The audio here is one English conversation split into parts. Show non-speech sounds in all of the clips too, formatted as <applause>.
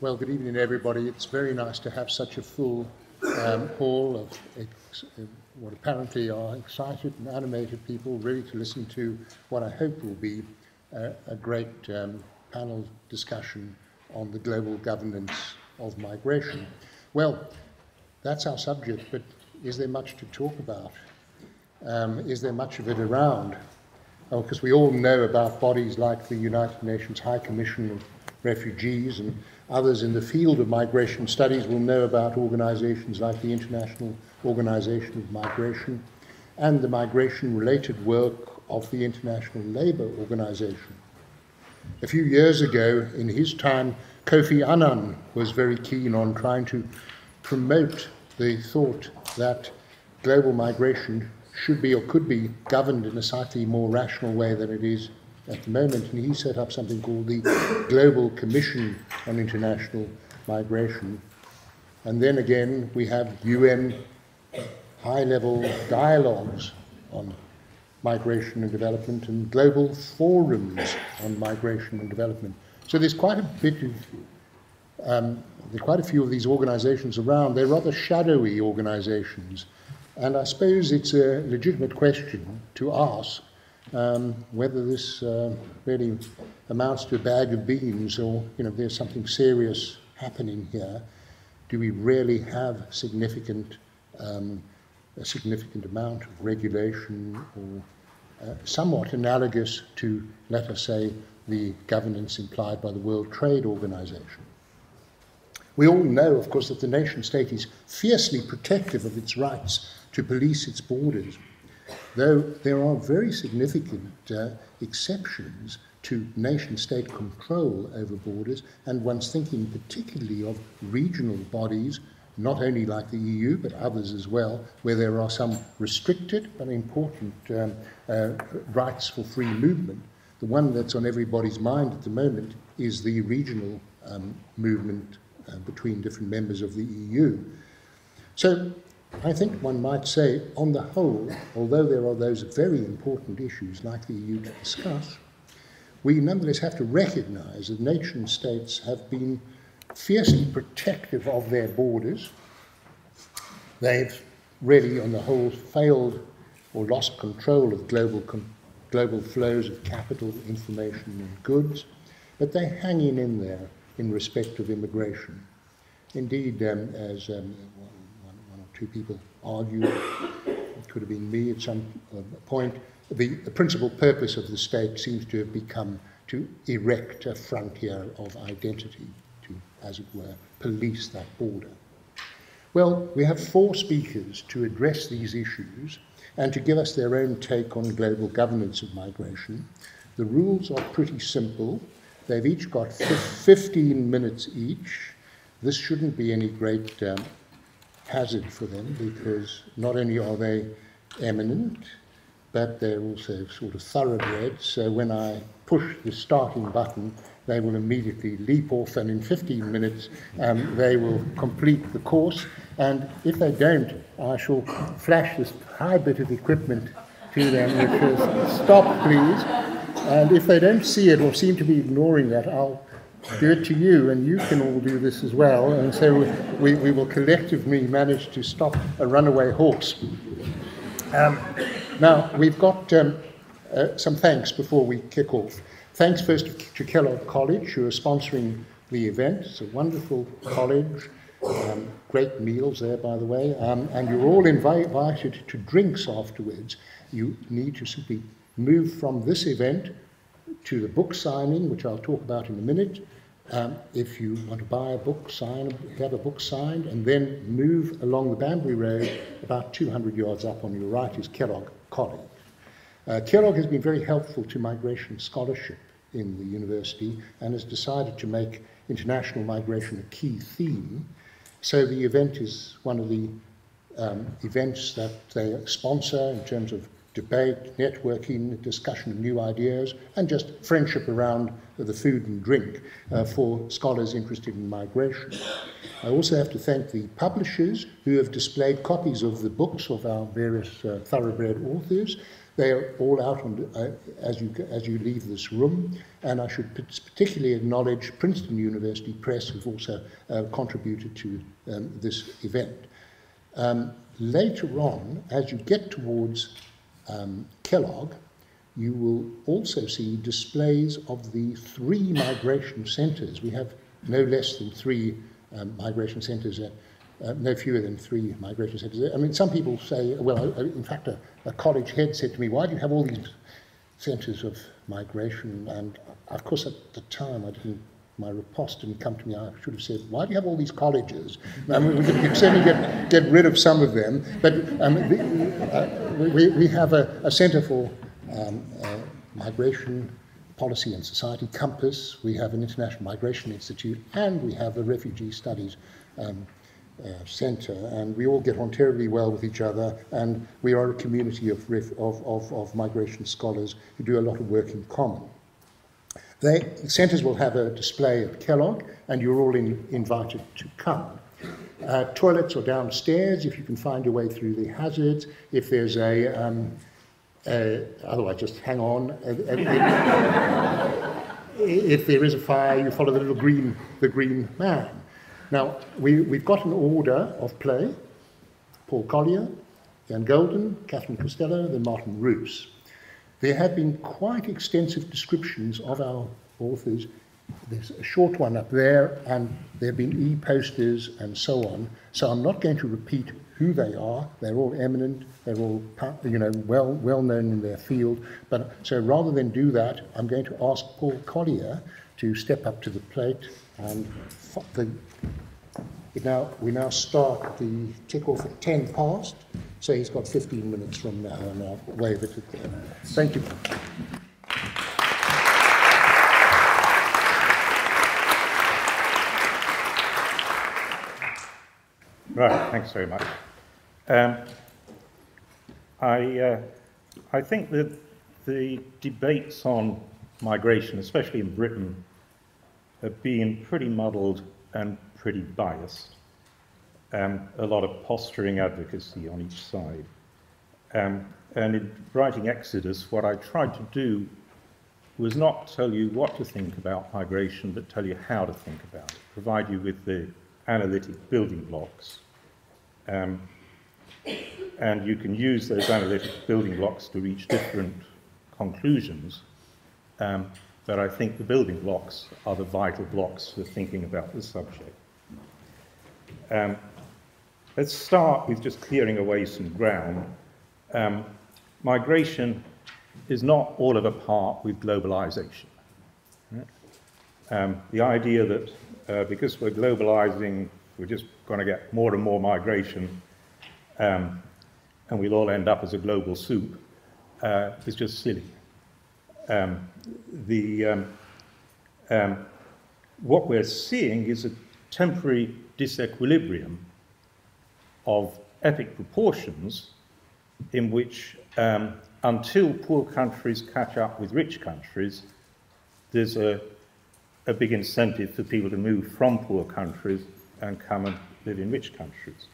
Well, good evening, everybody. It's very nice to have such a full um, hall of what apparently are excited and animated people ready to listen to what I hope will be a, a great um, panel discussion on the global governance of migration. Well, that's our subject, but is there much to talk about? Um, is there much of it around? Oh, because we all know about bodies like the United Nations High Commission of Refugees and Others in the field of migration studies will know about organizations like the International Organization of Migration and the migration related work of the International Labour Organization. A few years ago, in his time, Kofi Annan was very keen on trying to promote the thought that global migration should be or could be governed in a slightly more rational way than it is at the moment, and he set up something called the Global Commission on International Migration. And then again, we have UN high level dialogues on migration and development and global forums on migration and development. So there's quite a bit of, um, there are quite a few of these organizations around. They're rather shadowy organizations. And I suppose it's a legitimate question to ask um, whether this uh, really amounts to a bag of beans or you know there's something serious happening here. Do we really have significant um, a significant amount of regulation or uh, somewhat analogous to, let us say, the governance implied by the World Trade Organization. We all know, of course, that the nation state is fiercely protective of its rights to police its borders though there are very significant uh, exceptions to nation state control over borders, and one's thinking particularly of regional bodies, not only like the EU, but others as well, where there are some restricted but important um, uh, rights for free movement. The one that's on everybody's mind at the moment is the regional um, movement uh, between different members of the EU. So I think one might say, on the whole, although there are those very important issues like the EU to discuss, we nonetheless have to recognize that nation states have been fiercely protective of their borders. They've really, on the whole, failed or lost control of global, global flows of capital, information, and goods, but they're hanging in there in respect of immigration. Indeed, um, as um, two people argue. It could have been me at some uh, point. The, the principal purpose of the state seems to have become to erect a frontier of identity, to, as it were, police that border. Well, we have four speakers to address these issues and to give us their own take on global governance of migration. The rules are pretty simple. They've each got 15 minutes each. This shouldn't be any great um, hazard for them because not only are they eminent, but they're also sort of thoroughbred. So when I push the starting button, they will immediately leap off, and in 15 minutes, um, they will complete the course. And if they don't, I shall flash this high bit of equipment to them, which is stop, please. And if they don't see it or seem to be ignoring that, I'll do it to you, and you can all do this as well. And so we, we will collectively manage to stop a runaway horse. Um, now, we've got um, uh, some thanks before we kick off. Thanks first to Kellogg College, who are sponsoring the event. It's a wonderful college. Um, great meals there, by the way. Um, and you're all invited to drinks afterwards. You need to simply move from this event to the book signing, which I'll talk about in a minute, um, if you want to buy a book, sign, have a book signed, and then move along the Banbury Road about 200 yards up on your right is Kellogg College. Uh, Kellogg has been very helpful to migration scholarship in the university and has decided to make international migration a key theme. So the event is one of the um, events that they sponsor in terms of debate, networking, discussion of new ideas, and just friendship around the food and drink uh, for scholars interested in migration. I also have to thank the publishers who have displayed copies of the books of our various uh, thoroughbred authors. They are all out on, uh, as, you, as you leave this room, and I should particularly acknowledge Princeton University Press, who've also uh, contributed to um, this event. Um, later on, as you get towards um, Kellogg, you will also see displays of the three migration centres. We have no less than three um, migration centres, uh, uh, no fewer than three migration centres. I mean, some people say, well, in fact, a, a college head said to me, why do you have all these centres of migration? And of course, at the time, I didn't my riposte didn't come to me, I should have said, why do you have all these colleges? I mean, we could certainly get, get rid of some of them, but um, the, uh, we, we have a, a Centre for um, uh, Migration Policy and Society, COMPAS, we have an International Migration Institute, and we have a Refugee Studies um, uh, Centre, and we all get on terribly well with each other, and we are a community of, of, of, of migration scholars who do a lot of work in common. The centres will have a display at Kellogg, and you're all in, invited to come. Uh, toilets are downstairs if you can find your way through the hazards. If there's a, um, uh, otherwise just hang on. Uh, <laughs> if there is a fire, you follow the little green, the green man. Now, we, we've got an order of play. Paul Collier, Ian Goldin, Cathryn Costello, then Martin Ruhs. There have been quite extensive descriptions of our authors. There's a short one up there, and there have been e-posters and so on. So I'm not going to repeat who they are. They're all eminent. They're all, you know, well well known in their field. But so rather than do that, I'm going to ask Paul Collier to step up to the plate and the, now we now start the tick off at 10 past. So he's got 15 minutes from now, and I'll wave it at them. Thank you. Right, thanks very much. Um, I, uh, I think that the debates on migration, especially in Britain, have been pretty muddled and pretty biased um, a lot of posturing advocacy on each side. Um, and in writing Exodus, what I tried to do was not tell you what to think about migration, but tell you how to think about it, provide you with the analytic building blocks. Um, and you can use those analytic building blocks to reach different conclusions. Um, but I think the building blocks are the vital blocks for thinking about the subject. Um, Let's start with just clearing away some ground. Um, migration is not all of a part with globalization. Um, the idea that uh, because we're globalizing, we're just going to get more and more migration um, and we'll all end up as a global soup uh, is just silly. Um, the, um, um, what we're seeing is a temporary disequilibrium of epic proportions in which, um, until poor countries catch up with rich countries, there's a, a big incentive for people to move from poor countries and come and live in rich countries.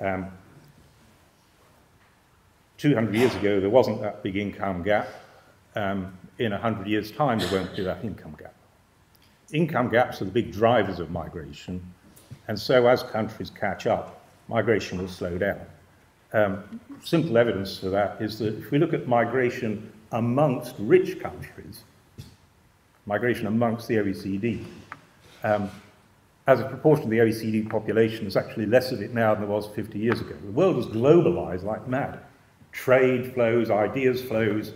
Um, 200 years ago, there wasn't that big income gap. Um, in 100 years' time, there won't be that income gap. Income gaps are the big drivers of migration, and so as countries catch up, migration will slow down. Um, simple evidence for that is that if we look at migration amongst rich countries, migration amongst the OECD, um, as a proportion of the OECD population, there's actually less of it now than there was 50 years ago. The world has globalized like mad. Trade flows, ideas flows,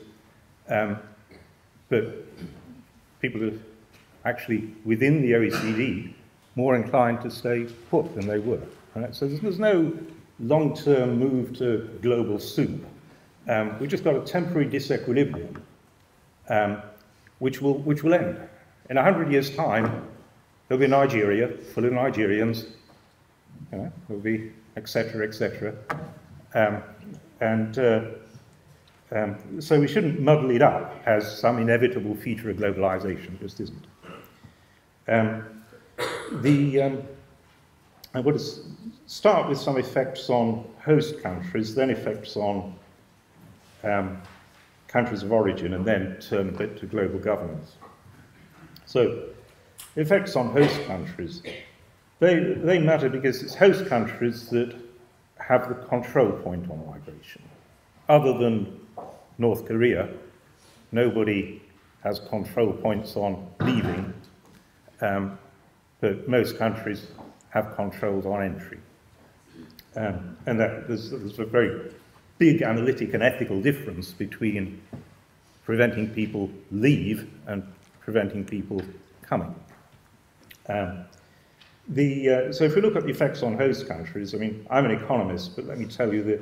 um, but people are actually within the OECD more inclined to stay put than they were. Right? So there's, no long-term move to global soup. Um, we've just got a temporary disequilibrium, um, which, will, which will end. In 100 years' time, there'll be Nigeria full of Nigerians, you know, there'll be etc., etc. Um, and uh, Um, so we shouldn't muddle it up as some inevitable feature of globalization, it just isn't. Um, the, um, I want to start with some effects on host countries, then effects on um, countries of origin, and then turn a bit to global governance. So, effects on host countries. They, they matter because it's host countries that have the control point on migration. Other than North Korea, nobody has control points on leaving, um, but most countries have controls on entry. Um, and that, there's, there's a very big analytic and ethical difference between preventing people leave and preventing people coming. Um, the, uh, so if we look at the effects on host countries, I mean, I'm an economist, but let me tell you that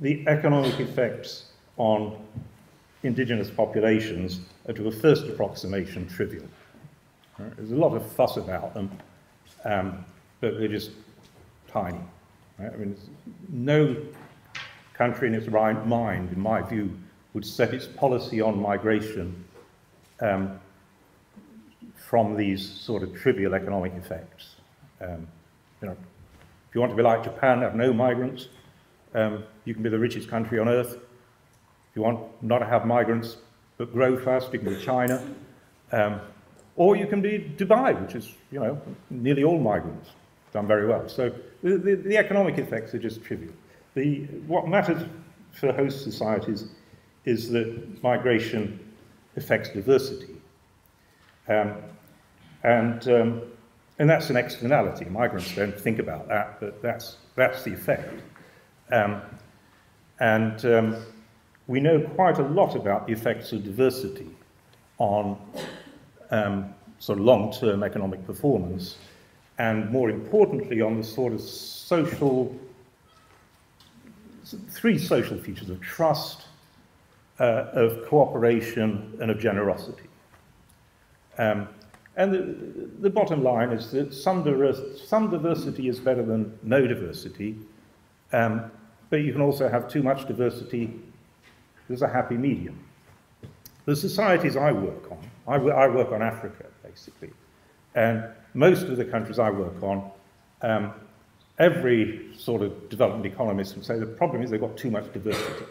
the economic effects on indigenous populations are to a first approximation trivial. Right? There's a lot of fuss about them, um, but they're just tiny. Right? I mean, no country in its right mind, in my view, would set its policy on migration um, from these sort of trivial economic effects. Um, you know, if you want to be like Japan, have no migrants, um, you can be the richest country on earth. If you want not to have migrants but grow fast, you can be China. Um, or you can be Dubai, which is, you know, nearly all migrants done very well. So the, the, the economic effects are just trivial. The, what matters for host societies is that migration affects diversity. Um, and, um, and that's an externality. Migrants don't think about that, but that's, that's the effect. Um, and um, we know quite a lot about the effects of diversity on um, sort of long-term economic performance, and more importantly, on the sort of social, three social features of trust, uh, of cooperation, and of generosity. Um, and the, the, bottom line is that some, some, diversity is better than no diversity, um, but you can also have too much diversity. There's a happy medium. The societies I work on, I, I work on Africa, basically, and most of the countries I work on, um, every sort of development economist would say the problem is they've got too much diversity.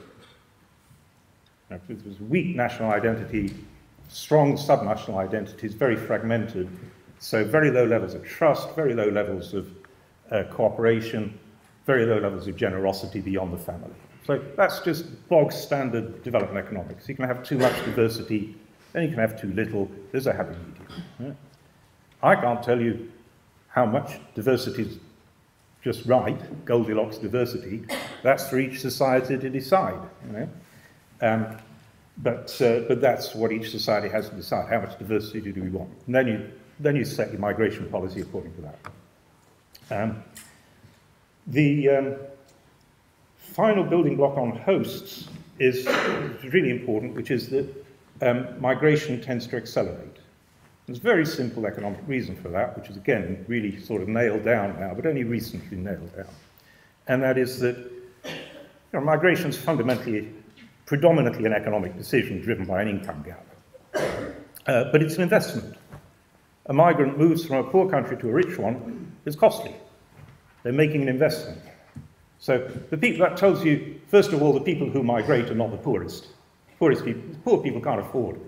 there's weak national identity strong subnational identities, very fragmented, so very low levels of trust, very low levels of uh, cooperation, very low levels of generosity beyond the family. So that's just bog standard development economics. You can have too much diversity, then you can have too little. There's a happy medium. I can't tell you how much diversity is just right, Goldilocks diversity. That's for each society to decide. You know? Um, but, uh, but that's what each society has to decide. How much diversity do we want? And then you, then you set your migration policy according to that. Um, the um, final building block on hosts is really important, which is that um, migration tends to accelerate. There's a very simple economic reason for that, which is again really sort of nailed down now, but only recently nailed down. And that is that you know, migration is fundamentally predominantly an economic decision driven by an income gap. Uh, but it's an investment. A migrant moves from a poor country to a rich one is costly. They're making an investment. So the people, that tells you, first of all, the people who migrate are not the poorest. Poorest people, poor people can't afford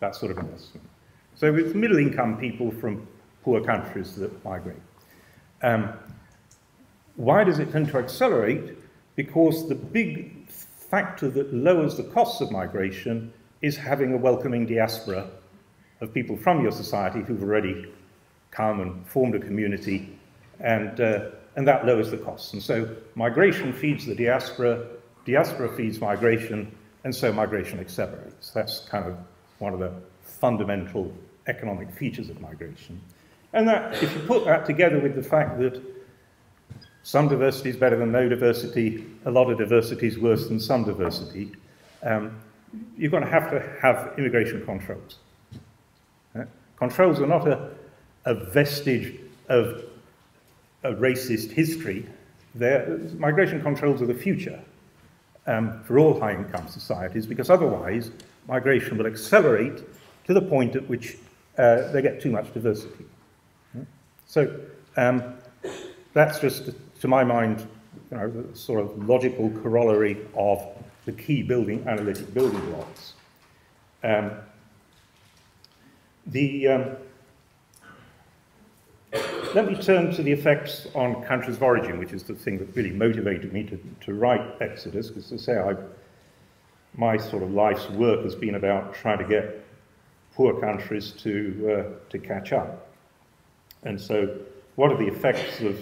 that sort of investment. So it's middle income people from poor countries that migrate. Um, why does it tend to accelerate? Because the big factor that lowers the costs of migration is having a welcoming diaspora of people from your society who've already come and formed a community, and, uh, and that lowers the costs. And so migration feeds the diaspora, diaspora feeds migration, and so migration accelerates. That's kind of one of the fundamental economic features of migration. And that, if you put that together with the fact that some diversity is better than no diversity. A lot of diversity is worse than some diversity. Um, you're going to have to have immigration controls. Uh, controls are not a, a vestige of a racist history. They're, migration controls are the future. um, for all high-income societies, because otherwise migration will accelerate to the point at which uh, they get too much diversity. So um, that's just, to my mind, you know, the sort of logical corollary of the key building analytic building blocks. Um, the, um, let me turn to the effects on countries of origin, which is the thing that really motivated me to, to write Exodus, because to say I, my sort of life's work has been about trying to get poor countries to, uh, to catch up. And so, what are the effects of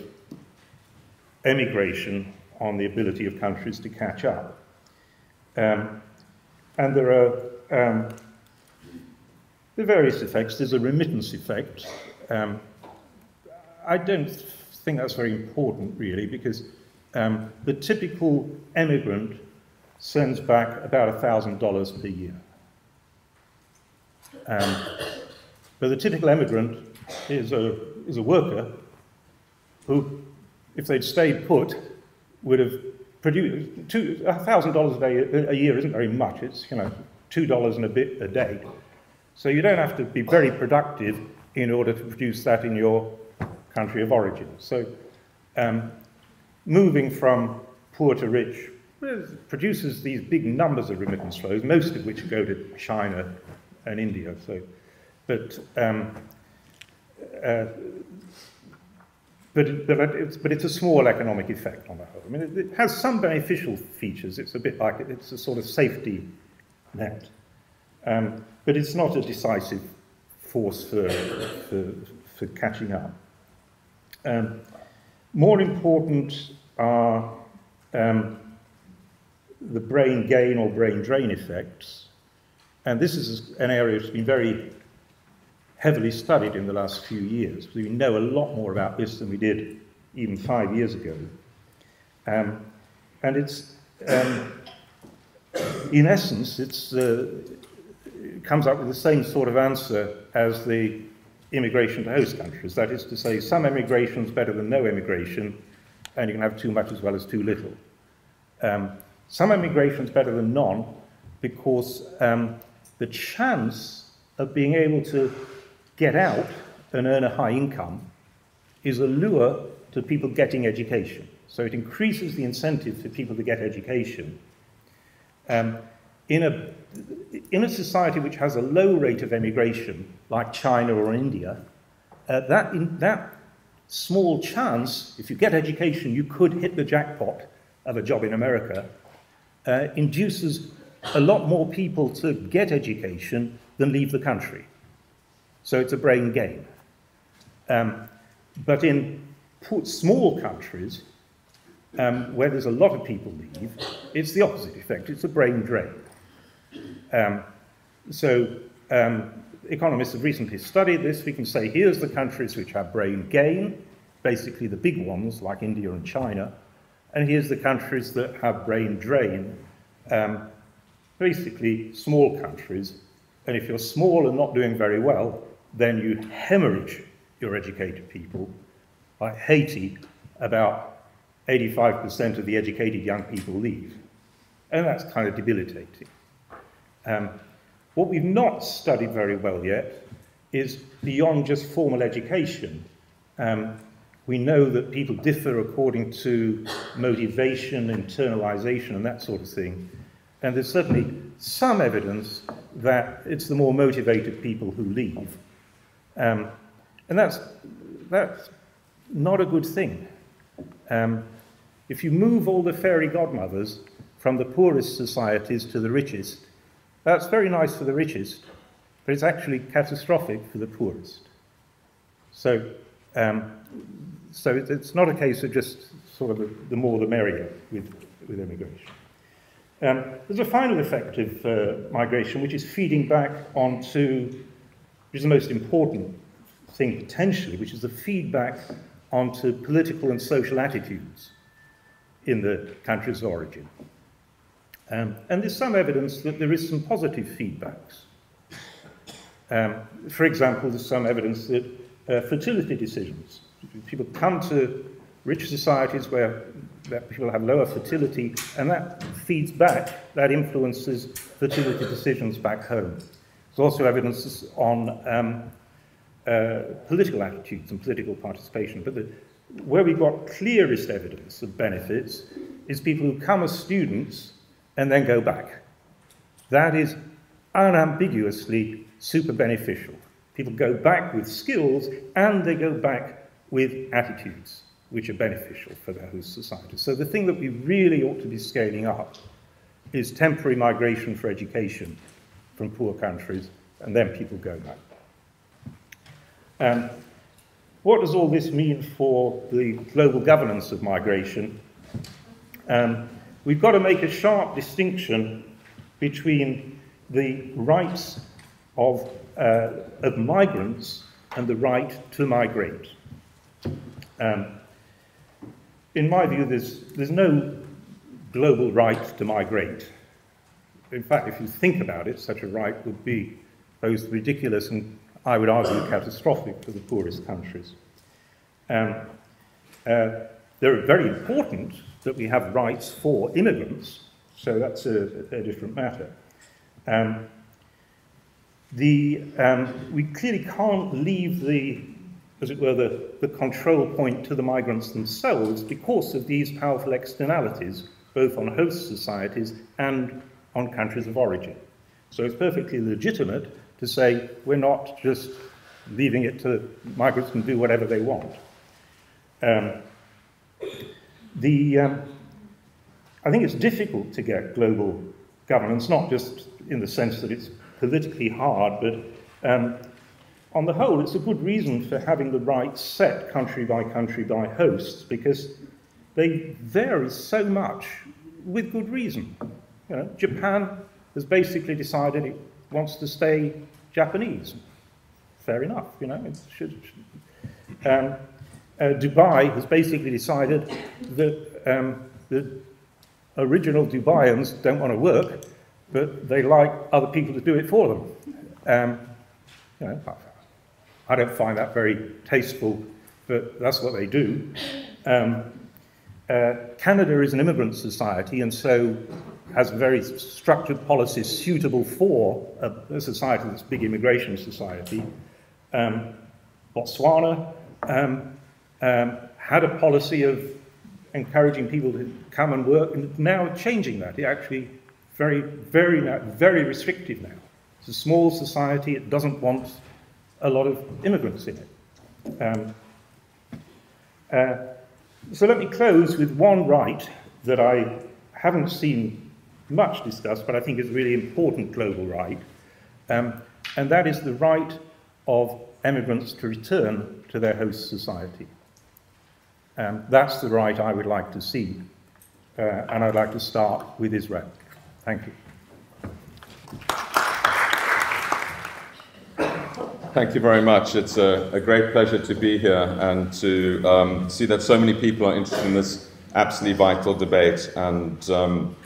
emigration on the ability of countries to catch up? Um, and there are um, the various effects. There's a remittance effect. Um, I don't think that's very important, really, because um, the typical emigrant sends back about $1,000 per year. Um, but the typical emigrant is a, is a worker who, if they'd stayed put, would have produced $1,000 a day a year isn't very much. It's, you know, $2 and a bit a day. So you don't have to be very productive in order to produce that in your country of origin. So um, moving from poor to rich produces these big numbers of remittance flows, most of which go to China and India. So, but um, uh, but, but, it's, but it's a small economic effect on the whole. I mean, it, it, has some beneficial features. It's a bit like it's a sort of safety net. Um, but it's not a decisive force for, for, for catching up. Um, more important are um, the brain gain or brain drain effects. And this is an area that's been very heavily studied in the last few years. We know a lot more about this than we did even five years ago. Um, and it's, um, in essence, it's, uh, it comes up with the same sort of answer as the immigration to host countries. That is to say, some immigration is better than no immigration, and you can have too much as well as too little. Um, some immigration is better than none because um, the chance of being able to get out and earn a high income is a lure to people getting education. So it increases the incentive for people to get education. Um, in, a, in a society which has a low rate of emigration, like China or India, uh, that, in, that small chance, if you get education, you could hit the jackpot of a job in America, uh, induces a lot more people to get education than leave the country. So it's a brain gain. Um, but in small countries, um, where there's a lot of people leave, it's the opposite effect. It's a brain drain. Um, so um, economists have recently studied this. We can say here's the countries which have brain gain, basically the big ones like India and China, and here's the countries that have brain drain, um, basically small countries. And if you're small and not doing very well, then you hemorrhage your educated people. Like Haiti, about 85% of the educated young people leave. And that's kind of debilitating. Um, what we've not studied very well yet is beyond just formal education. Um, we know that people differ according to motivation, internalization, and that sort of thing. And there's certainly some evidence that it's the more motivated people who leave. Um, and that's, that's not a good thing. Um, if you move all the fairy godmothers from the poorest societies to the richest, that's very nice for the richest, but it's actually catastrophic for the poorest. So, um, so it's not a case of just sort of the, the more the merrier with, with immigration. Um, there's a final effect of uh, migration, which is feeding back onto, which is the most important thing potentially, which is the feedback onto political and social attitudes in the countries of origin. Um, and there's some evidence that there is some positive feedbacks. Um, for example, there's some evidence that uh, fertility decisions, people come to rich societies where people have lower fertility, and that feeds back, that influences fertility decisions back home. There's also evidence on um, uh, political attitudes and political participation, but the, where we've got clearest evidence of benefits is people who come as students and then go back. That is unambiguously super beneficial. People go back with skills and they go back with attitudes which are beneficial for their host society. So the thing that we really ought to be scaling up is temporary migration for education from poor countries, and then people go back. Um, what does all this mean for the global governance of migration? Um, we've got to make a sharp distinction between the rights of, uh, of migrants and the right to migrate. Um, in my view, there's, there's no global right to migrate. In fact, if you think about it, such a right would be both ridiculous and, I would argue, catastrophic for the poorest countries. Um, uh, they're very important that we have rights for immigrants, so that's a, a different matter. Um, the, um, we clearly can't leave the as it were, the, the control point to the migrants themselves because of these powerful externalities, both on host societies and on countries of origin. So it's perfectly legitimate to say we're not just leaving it to migrants can do whatever they want. Um, the, um, I think it's difficult to get global governance, not just in the sense that it's politically hard, but um, on the whole, it's a good reason for having the rights set country by country by hosts because they vary so much with good reason. You know, Japan has basically decided it wants to stay Japanese. Fair enough, you know. It should, um, uh, Dubai has basically decided that um, the original Dubaians don't want to work, but they like other people to do it for them. Um, you know, I don't find that very tasteful, but that's what they do. Um, uh, Canada is an immigrant society and so has very structured policies suitable for a, society that's big immigration society. Um, Botswana um, um, had a policy of encouraging people to come and work, and now changing that. It actually very, very, very restrictive now. It's a small society. It doesn't want a lot of immigrants in it. Um, uh, so let me close with one right that I haven't seen much discussed, but I think is a really important global right, um, and that is the right of emigrants to return to their host society. Um, that's the right I would like to see, uh, and I'd like to start with Israel. Thank you. Thank you very much. It's a, a great pleasure to be here and to um, see that so many people are interested in this absolutely vital debate. And um,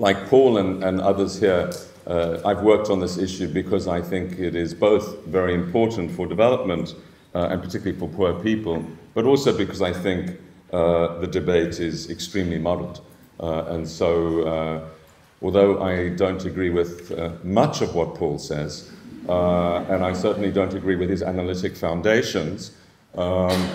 like Paul and, and others here, uh, I've worked on this issue because I think it is both very important for development uh, and particularly for poor people, but also because I think uh, the debate is extremely muddled. Uh, and so, uh, although I don't agree with uh, much of what Paul says, and I certainly don't agree with his analytic foundations. Um,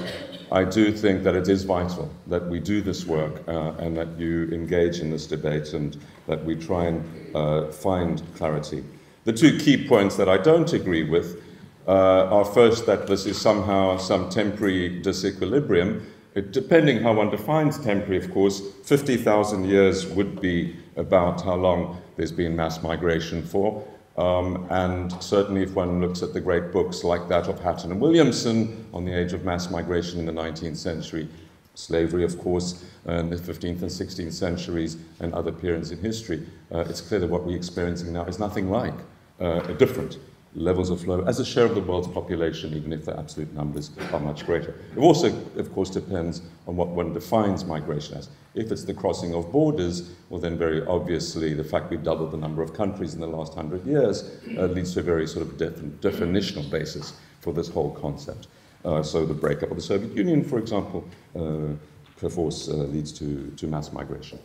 I do think that it is vital that we do this work and that you engage in this debate and that we try and uh, find clarity. The two key points that I don't agree with uh, are first that this is somehow some temporary disequilibrium. It, depending how one defines temporary, of course, 50,000 years would be about how long there's been mass migration for. Um, and certainly, if one looks at the great books like that of Hatton and Williamson on the age of mass migration in the 19th century, slavery, of course, in the 15th and 16th centuries, and other periods in history, uh, it's clear that what we're experiencing now is nothing like uh, different levels of flow as a share of the world's population, even if the absolute numbers are much greater. It also, of course, depends on what one defines migration as. If it's the crossing of borders, well, then very obviously the fact we've doubled the number of countries in the last hundred years uh, leads to a very sort of definitional basis for this whole concept. Uh, so the breakup of the Soviet Union, for example, uh, perforce uh, leads to, to mass migration.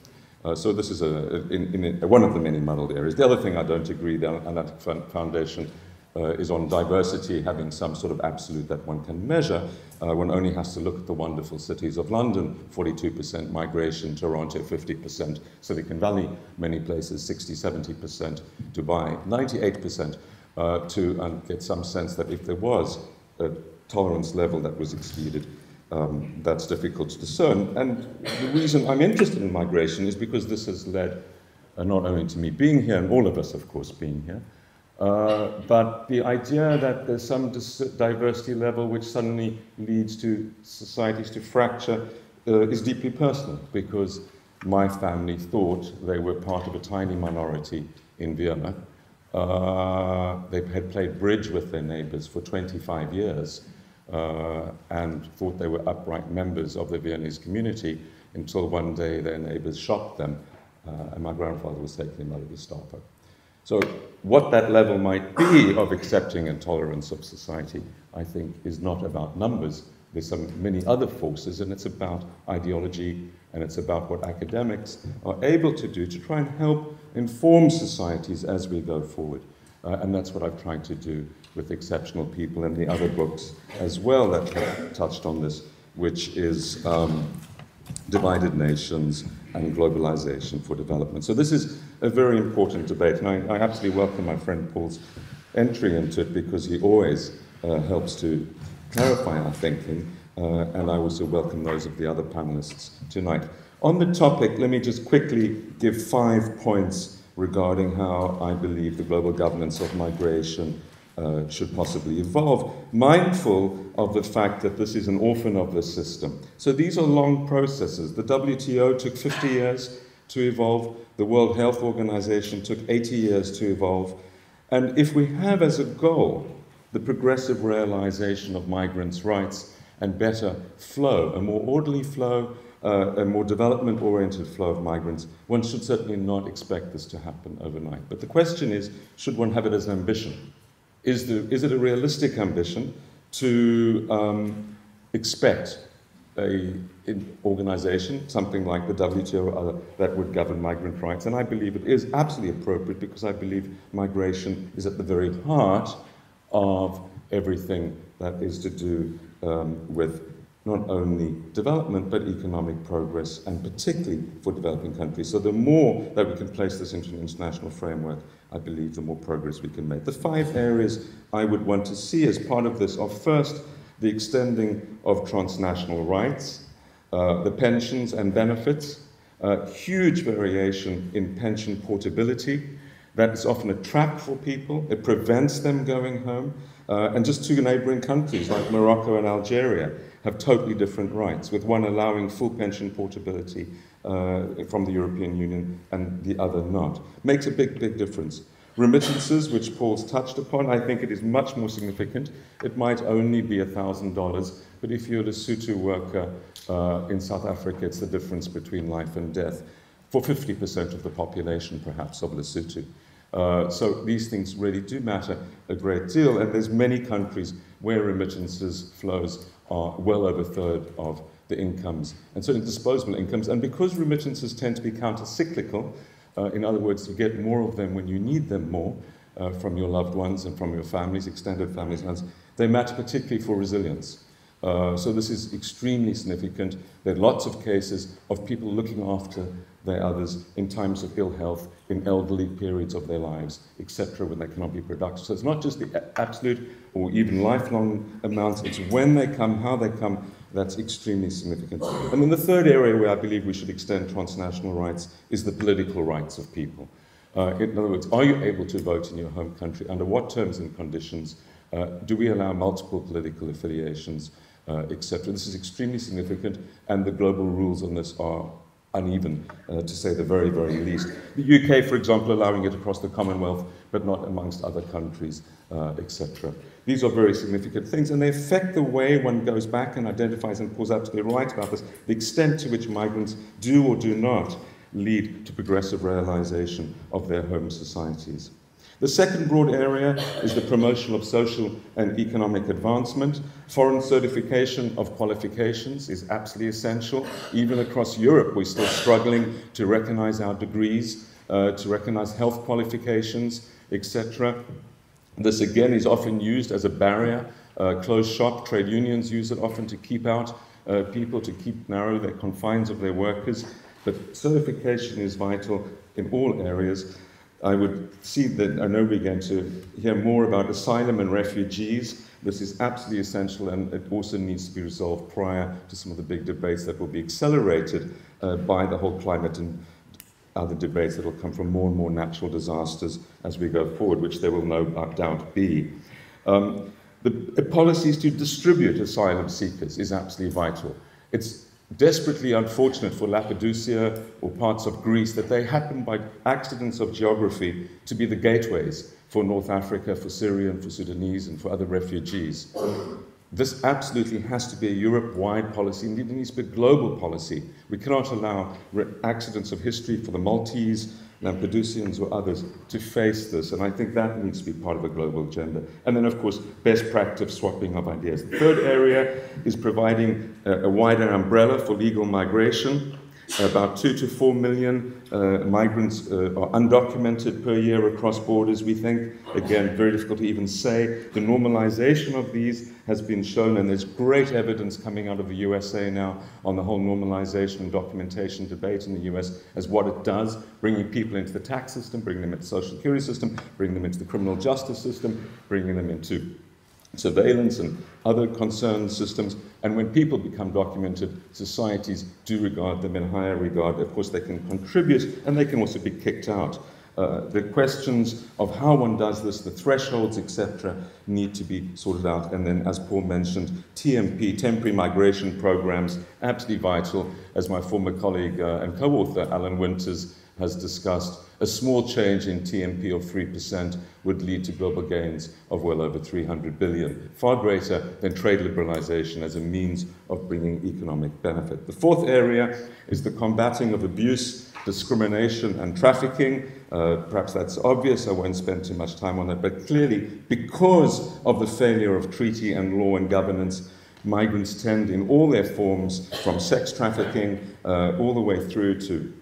Uh, so this is a, in, in a, one of the many muddled areas. The other thing I don't agree, the analytic foundation uh, is on diversity having some sort of absolute that one can measure. Uh, one only has to look at the wonderful cities of London, 42% migration, Toronto 50%, Silicon Valley, many places 60, 70%, Dubai 98%, uh, to get some sense that if there was a tolerance level that was exceeded, um, that's difficult to discern. And the reason I'm interested in migration is because this has led uh, not only to me being here, and all of us, of course, being here, uh, but the idea that there's some diversity level which suddenly leads to societies to fracture uh, is deeply personal because my family thought they were part of a tiny minority in Vienna. Uh, they had played bridge with their neighbors for 25 years uh, and thought they were upright members of the Viennese community until one day their neighbors shot them uh, and my grandfather was taken in by the Gestapo. So, what that level might be of accepting and tolerance of society, I think, is not about numbers. There's some many other forces, and it's about ideology, and it's about what academics are able to do to try and help inform societies as we go forward. Uh, and that's what I've tried to do with exceptional people and the other books as well that have touched on this, which is um, Divided Nations and Globalization for Development. So this is a very important debate, and I, I absolutely welcome my friend Paul's entry into it because he always uh, helps to clarify our thinking, uh, and I also welcome those of the other panelists tonight. On the topic, let me just quickly give five points regarding how I believe the global governance of migration uh, should possibly evolve, mindful of the fact that this is an orphan of the system. So these are long processes. The WTO took 50 years to evolve, the World Health Organization took 80 years to evolve. And if we have as a goal the progressive realization of migrants' rights and better flow, a more orderly flow, uh, a more development oriented flow of migrants, one should certainly not expect this to happen overnight. But the question is should one have it as an ambition? Is, the, is it a realistic ambition to um, expect a organization, something like the WTO, uh, that would govern migrant rights? And I believe it is absolutely appropriate because I believe migration is at the very heart of everything that is to do um, with not only development but economic progress, and particularly for developing countries. So, the more that we can place this into an international framework, I believe the more progress we can make. The five areas I would want to see as part of this are first, the extending of transnational rights, uh, the pensions and benefits, uh, huge variation in pension portability. That is often a trap for people. It prevents them going home. Uh, and just to neighboring countries like Morocco and Algeria have totally different rights, with one allowing full pension portability uh, from the European Union and the other not. Makes a big, big difference. Remittances, which Paul's touched upon, I think it is much more significant. It might only be $1,000, but if you're a Lesotho worker uh, in South Africa, it's the difference between life and death for 50% of the population, perhaps, of Lesotho. Uh, so these things really do matter a great deal, and there's many countries where remittances flows are well over a third of the incomes, and certainly disposable incomes. And because remittances tend to be counter-cyclical, uh, in other words, you get more of them when you need them more uh, from your loved ones and from your families, extended families, and they matter particularly for resilience. Uh, so this is extremely significant. There are lots of cases of people looking after their others in times of ill health, in elderly periods of their lives, etc., when they cannot be productive. So it's not just the absolute or even lifelong amounts, it's when they come, how they come, that's extremely significant. And then the third area where I believe we should extend transnational rights is the political rights of people. Uh, in other words, are you able to vote in your home country? Under what terms and conditions? Uh, do we allow multiple political affiliations? uh, etc. This is extremely significant, and the global rules on this are uneven, uh, to say the very, very least. The UK, for example, allowing it across the Commonwealth, but not amongst other countries, uh, etc. These are very significant things, and they affect the way one goes back and identifies, and Paul's absolutely right about this, the extent to which migrants do or do not lead to progressive realization of their home societies. The second broad area is the promotion of social and economic advancement. Foreign certification of qualifications is absolutely essential. Even across Europe, we're still struggling to recognize our degrees, uh, to recognize health qualifications, etc. This again is often used as a barrier. Uh, closed shop, trade unions use it often to keep out uh, people, to keep narrow the confines of their workers. But certification is vital in all areas. I would see that I know we're going to hear more about asylum and refugees. This is absolutely essential and it also needs to be resolved prior to some of the big debates that will be accelerated uh, by the whole climate and other debates that will come from more and more natural disasters as we go forward, which there will no doubt be. Um, the policies to distribute asylum seekers is absolutely vital. It's desperately unfortunate for Laodicea or parts of Greece that they happen by accidents of geography to be the gateways for North Africa, for Syrian, for Sudanese, and for other refugees. This absolutely has to be a Europe wide policy, indeed, it needs to be a global policy. We cannot allow accidents of history for the Maltese, Lampedusians, or others to face this, and I think that needs to be part of a global agenda. And then, of course, best practice swapping of ideas. The third area is providing a, a wider umbrella for legal migration. About two to four million uh, migrants uh, are undocumented per year across borders, we think. Again, very difficult to even say. The normalization of these has been shown, and there's great evidence coming out of the USA now on the whole normalization and documentation debate in the US as what it does, bringing people into the tax system, bringing them into the social security system, bringing them into the criminal justice system, bringing them into surveillance and other concerned systems. And when people become documented, societies do regard them in higher regard. Of course, they can contribute and they can also be kicked out. Uh, the questions of how one does this, the thresholds, etc., need to be sorted out. And then, as Paul mentioned, TMP, temporary migration programs, absolutely vital. As my former colleague uh, and co author Alan Winters has discussed, a small change in TMP of 3% would lead to global gains of well over 300 billion, far greater than trade liberalization as a means of bringing economic benefit. The fourth area is the combating of abuse, discrimination, and trafficking. Uh, perhaps that's obvious, I won't spend too much time on it, but clearly, because of the failure of treaty and law and governance, migrants tend in all their forms, from sex trafficking uh, all the way through to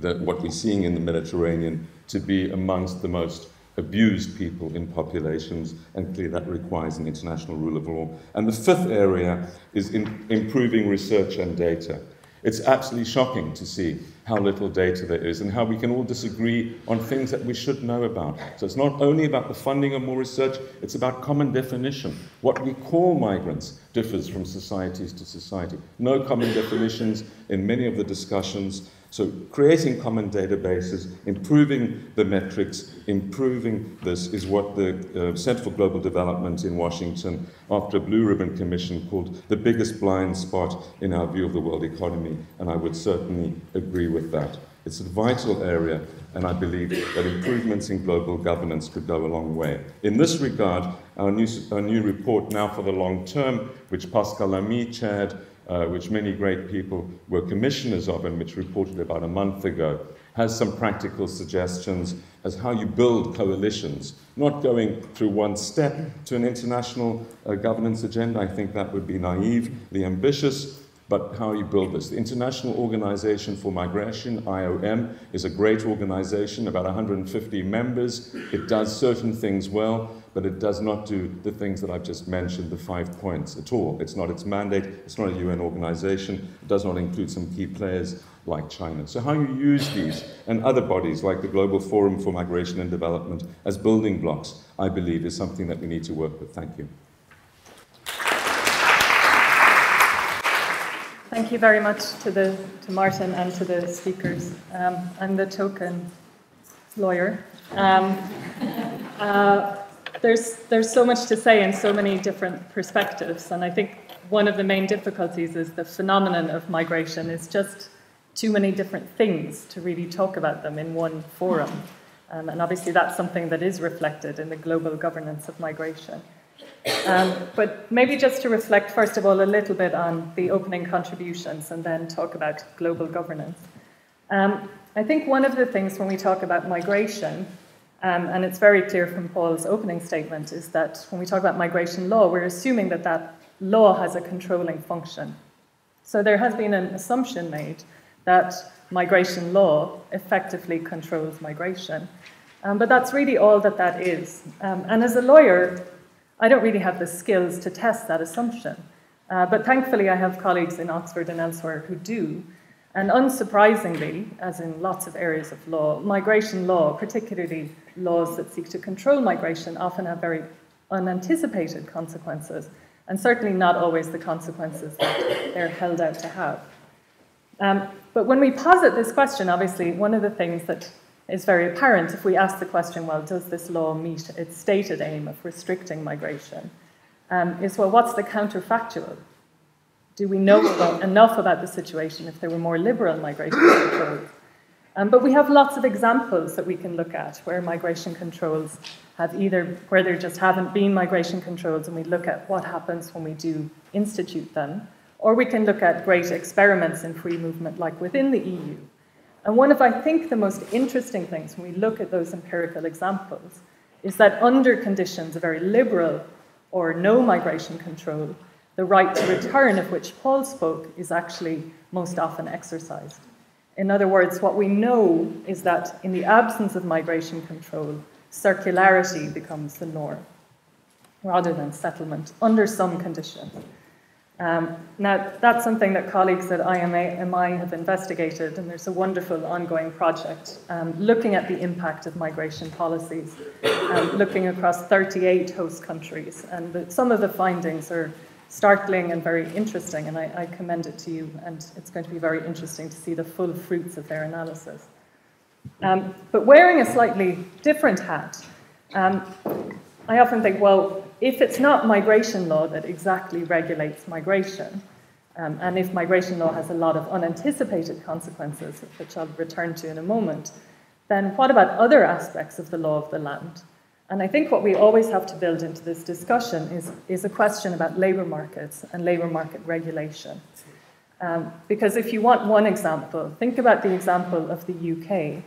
that what we're seeing in the Mediterranean to be amongst the most abused people in populations, and clearly that requires an international rule of law. And the fifth area is in improving research and data. It's absolutely shocking to see how little data there is and how we can all disagree on things that we should know about. So it's not only about the funding of more research, it's about common definition. What we call migrants differs from societies to society. No common definitions in many of the discussions so creating common databases, improving the metrics, improving this is what the uh, Center for Global Development in Washington, after a Blue Ribbon Commission, called the biggest blind spot in our view of the world economy, and I would certainly agree with that. It's a vital area, and I believe that improvements in global governance could go a long way. In this regard, our new, our new report, Now for the Long Term, which Pascal Lamy chaired, uh, which many great people were commissioners of and which reported about a month ago, has some practical suggestions as how you build coalitions, not going through one step to an international uh, governance agenda. I think that would be naively ambitious, but how you build this. The International Organization for Migration, IOM, is a great organization, about 150 members. It does certain things well but it does not do the things that I've just mentioned, the five points at all. It's not its mandate, it's not a UN organization, it does not include some key players like China. So, how you use these and other bodies like the Global Forum for Migration and Development as building blocks, I believe, is something that we need to work with. Thank you. Thank you very much to, the, to Martin and to the speakers. Um, I'm the token lawyer. Um, uh, there's, there's so much to say in so many different perspectives. And I think one of the main difficulties is the phenomenon of migration is just too many different things to really talk about them in one forum. Um, and obviously, that's something that is reflected in the global governance of migration. Um, but maybe just to reflect, first of all, a little bit on the opening contributions and then talk about global governance. Um, I think one of the things when we talk about migration um, and it's very clear from Paul's opening statement, is that when we talk about migration law, we're assuming that that law has a controlling function. So there has been an assumption made that migration law effectively controls migration. Um, but that's really all that that is. Um, and as a lawyer, I don't really have the skills to test that assumption. Uh, but thankfully, I have colleagues in Oxford and elsewhere who do. And unsurprisingly, as in lots of areas of law, migration law, particularly laws that seek to control migration, often have very unanticipated consequences, and certainly not always the consequences that they're held out to have. Um, but when we posit this question, obviously, one of the things that is very apparent if we ask the question, well, does this law meet its stated aim of restricting migration? Um, is, well, what's the counterfactual? Do we know about, enough about the situation if there were more liberal migration controls? Um, but we have lots of examples that we can look at where migration controls have either, where there just haven't been migration controls, and we look at what happens when we do institute them, or we can look at great experiments in free movement, like within the EU. And one of, I think, the most interesting things when we look at those empirical examples is that under conditions of very liberal or no migration control, the right to return of which Paul spoke is actually most often exercised. In other words, what we know is that in the absence of migration control, circularity becomes the norm rather than settlement under some conditions. Um, now, that's something that colleagues at IMI have investigated, and there's a wonderful ongoing project um, looking at the impact of migration policies, um, looking across 38 host countries. And the, some of the findings are startling and very interesting, and I, I, commend it to you, and it's going to be very interesting to see the full fruits of their analysis. Um, but wearing a slightly different hat, um, I often think, well, if it's not migration law that exactly regulates migration, um, and if migration law has a lot of unanticipated consequences, which I'll return to in a moment, then what about other aspects of the law of the land? And I think what we always have to build into this discussion is, is a question about labour markets and labour market regulation. Um, because if you want one example, think about the example of the UK,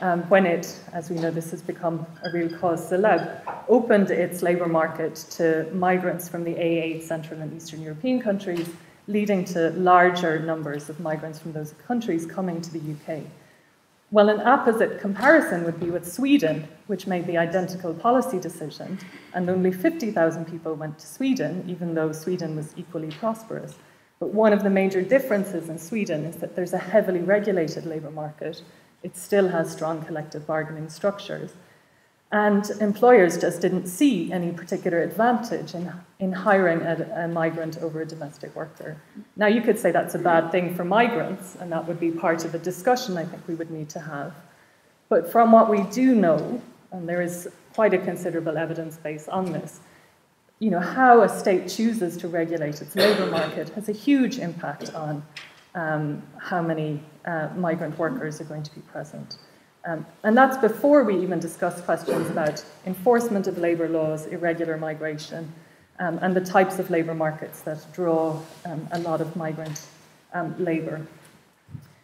um, when it, as we know, this has become a real cause célèbre, opened its labour market to migrants from the A8 Central and Eastern European countries, leading to larger numbers of migrants from those countries coming to the UK. Well, an opposite comparison would be with Sweden, which made the identical policy decision, and only 50,000 people went to Sweden, even though Sweden was equally prosperous. But one of the major differences in Sweden is that there's a heavily regulated labour market, it still has strong collective bargaining structures. And employers just didn't see any particular advantage in, in hiring a, a, migrant over a domestic worker. Now, you could say that's a bad thing for migrants, and that would be part of the discussion I think we would need to have. But from what we do know, and there is quite a considerable evidence base on this, you know, how a state chooses to regulate its labour market has a huge impact on um, how many uh, migrant workers are going to be present. Um, and that's before we even discuss questions about enforcement of labour laws, irregular migration, um, and the types of labour markets that draw um, a lot of migrant um, labour.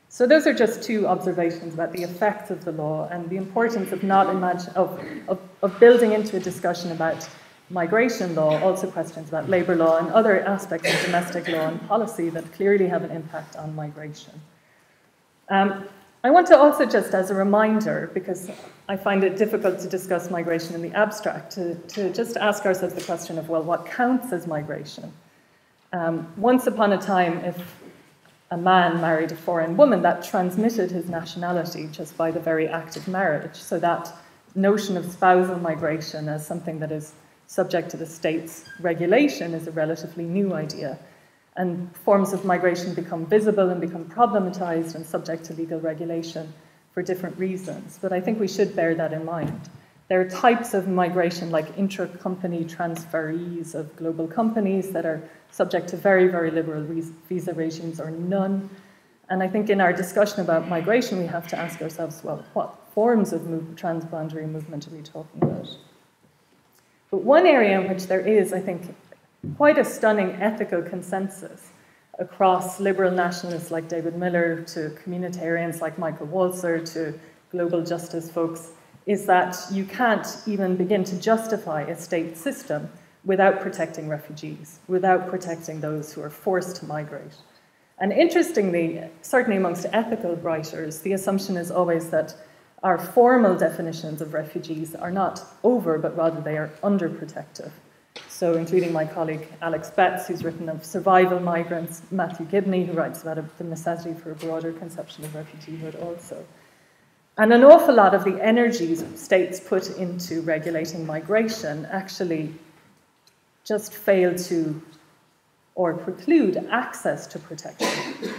So those are just two observations about the effects of the law and the importance of not imagine, of, of, of building into a discussion about migration law, also questions about labour law and other aspects of domestic law and policy that clearly have an impact on migration. Um, I want to also just as a reminder, because I find it difficult to discuss migration in the abstract, to, to just ask ourselves the question of, well, what counts as migration? Um, once upon a time, if a man married a foreign woman, that transmitted his nationality just by the very act of marriage. So that notion of spousal migration as something that is subject to the state's regulation is a relatively new idea. And forms of migration become visible and become problematized and subject to legal regulation for different reasons. But I think we should bear that in mind. There are types of migration like intra-company transferees of global companies that are subject to very, very liberal visa regimes or none. And I think in our discussion about migration, we have to ask ourselves, well, what forms of move, transboundary movement are we talking about? But one area in which there is, I think, quite a stunning ethical consensus across liberal nationalists like David Miller to communitarians like Michael Walzer to global justice folks is that you can't even begin to justify a state system without protecting refugees, without protecting those who are forced to migrate. And interestingly, certainly amongst ethical writers, the assumption is always that our formal definitions of refugees are not over, but rather they are underprotective. So, including my colleague Alex Betts, who's written of survival migrants, Matthew Gibney, who writes about the necessity for a broader conception of refugeehood also. And an awful lot of the energies states put into regulating migration actually just fail to or preclude access to protection.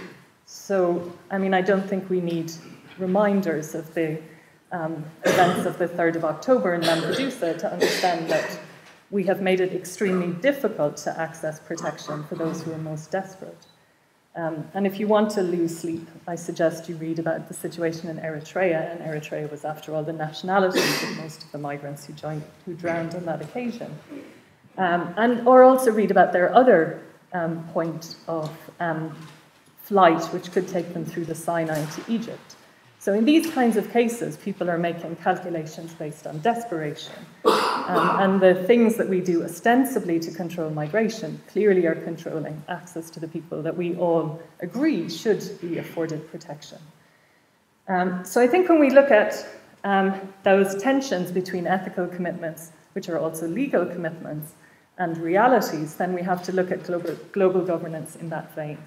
So, I mean, I don't think we need reminders of the um, events of the 3rd of October in Lampedusa to understand that we have made it extremely difficult to access protection for those who are most desperate. Um, and if you want to lose sleep, I suggest you read about the situation in Eritrea. And Eritrea was, after all, the nationality of most of the migrants who, joined, who drowned on that occasion. Um, and, or also read about their other um, point of um, flight, which could take them through the Sinai to Egypt. So, in these kinds of cases, people are making calculations based on desperation. Um, and the things that we do ostensibly to control migration clearly are controlling access to the people that we all agree should be afforded protection. Um, so, I think when we look at um, those tensions between ethical commitments, which are also legal commitments, and realities, then we have to look at global, global governance in that vein.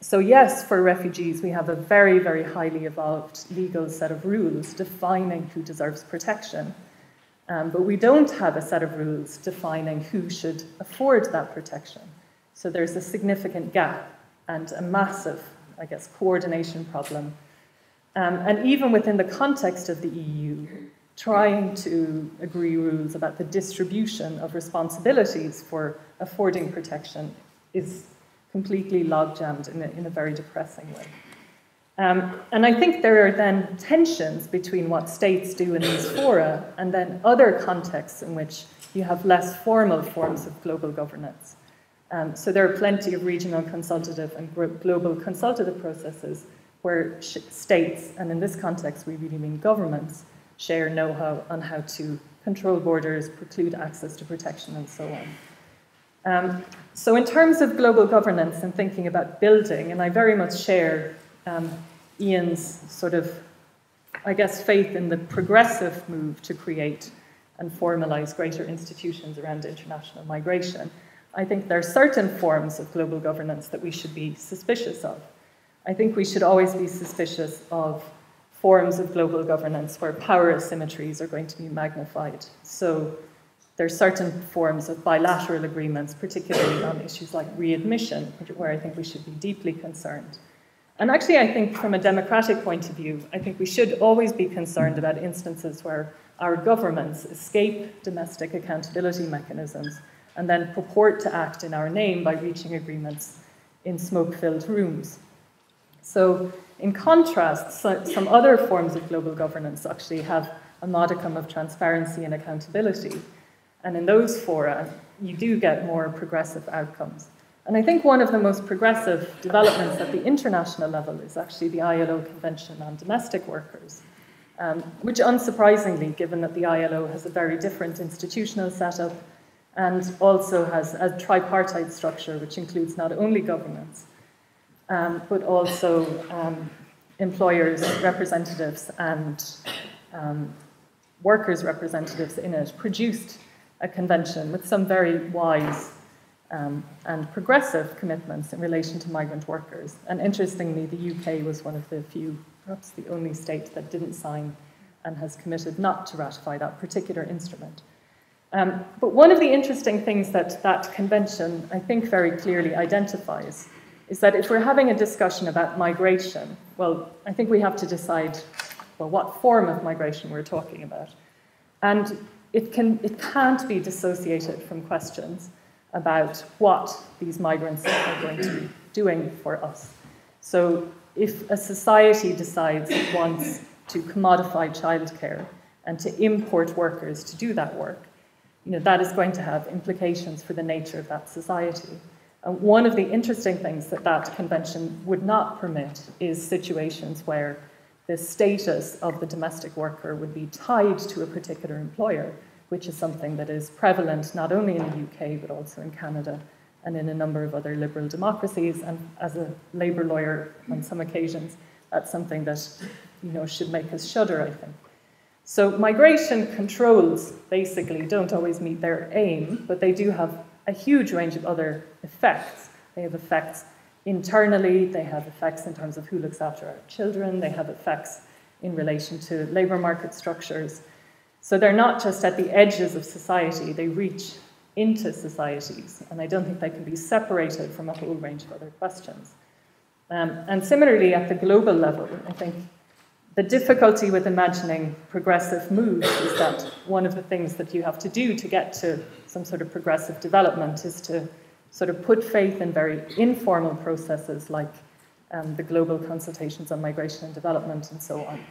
So, yes, for refugees, we have a very, very highly evolved legal set of rules defining who deserves protection. Um, but we don't have a set of rules defining who should afford that protection. So, there's a significant gap and a massive, I guess, coordination problem. Um, and even within the context of the EU, trying to agree rules about the distribution of responsibilities for affording protection is completely logjammed in a, in a very depressing way. Um, and I think there are then tensions between what states do in these fora and then other contexts in which you have less formal forms of global governance. Um, so there are plenty of regional consultative and global consultative processes where states, and in this context we really mean governments, share know how on how to control borders, preclude access to protection, and so on. Um, so, in terms of global governance and thinking about building, and I very much share um, Ian's sort of, I guess, faith in the progressive move to create and formalize greater institutions around international migration. I think there are certain forms of global governance that we should be suspicious of. I think we should always be suspicious of forms of global governance where power asymmetries are going to be magnified. So there are certain forms of bilateral agreements, particularly on issues like readmission, where I think we should be deeply concerned. And actually, I think from a democratic point of view, I think we should always be concerned about instances where our governments escape domestic accountability mechanisms and then purport to act in our name by reaching agreements in smoke filled rooms. So, in contrast, so, some other forms of global governance actually have a modicum of transparency and accountability. And in those fora, you do get more progressive outcomes. And I think one of the most progressive developments at the international level is actually the ILO Convention on Domestic Workers, um, which, unsurprisingly, given that the ILO has a very different institutional setup and also has a tripartite structure, which includes not only governments, um, but also um, employers' representatives and um, workers' representatives in it, produced a convention with some very wise um, and progressive commitments in relation to migrant workers. And interestingly, the UK was one of the few, perhaps the only state that didn't sign and has committed not to ratify that particular instrument. Um, but one of the interesting things that that convention, I think, very clearly identifies is that if we're having a discussion about migration, well, I think we have to decide, well, what form of migration we're talking about. And it, can, it can't be dissociated from questions about what these migrants are going to be doing for us. So, if a society decides it wants to commodify childcare and to import workers to do that work, you know, that is going to have implications for the nature of that society. And one of the interesting things that that convention would not permit is situations where the status of the domestic worker would be tied to a particular employer, which is something that is prevalent not only in the UK but also in Canada and in a number of other liberal democracies. And as a labour lawyer, on some occasions, that's something that you know should make us shudder. I think. So migration controls basically don't always meet their aim, but they do have a huge range of other effects. They have effects internally, they have effects in terms of who looks after our children, they have effects in relation to labour market structures. So they're not just at the edges of society, they reach into societies, and I don't think they can be separated from a whole range of other questions. Um, and similarly, at the global level, I think the difficulty with imagining progressive moves is that one of the things that you have to do to get to some sort of progressive development is to sort of put faith in very informal processes like um, the global consultations on migration and development and so on,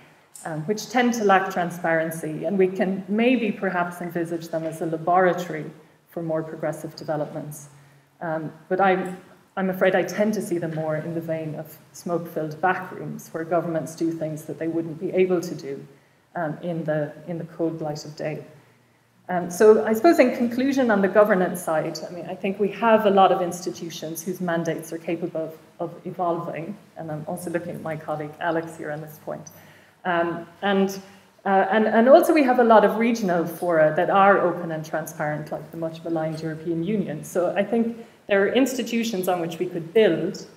um, which tend to lack transparency. And we can maybe perhaps envisage them as a laboratory for more progressive developments. Um, but I I'm afraid I tend to see them more in the vein of smoke filled backrooms where governments do things that they wouldn't be able to do um, in, the, in the cold light of day. Um, so, I suppose, in conclusion, on the governance side, I mean, I think we have a lot of institutions whose mandates are capable of, of evolving, and I'm also looking at my colleague Alex here on this point. Um, and, uh, and, and also, we have a lot of regional fora that are open and transparent, like the much maligned European Union. So, I think there are institutions on which we could build,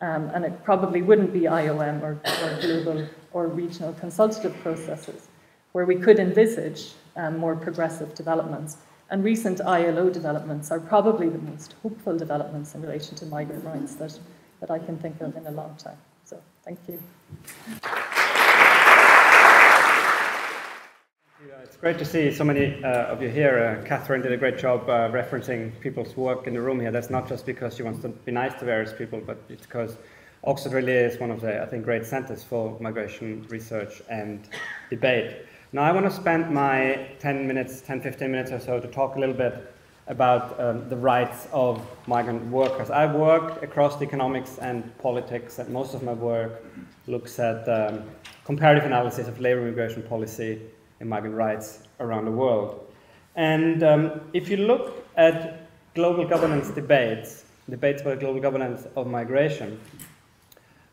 um, and it probably wouldn't be IOM or, or, global or regional consultative processes, where we could envisage um, more progressive developments. And recent ILO developments are probably the most hopeful developments in relation to migrant rights that, that I can think of in a long time. So, thank you. It's great to see so many uh, of you here. Uh, Cathryn did a great job uh, referencing people's work in the room here. That's not just because she wants to be nice to various people, but it's because Oxford really is one of the, I think, great centers for migration research and debate. Now, I want to spend my 10 minutes, 10, 15 minutes or so to talk a little bit about um, the rights of migrant workers. I work across economics and politics, and most of my work looks at um, comparative analysis of labor immigration policy and migrant rights around the world. And um, if you look at global governance debates, debates about global governance of migration,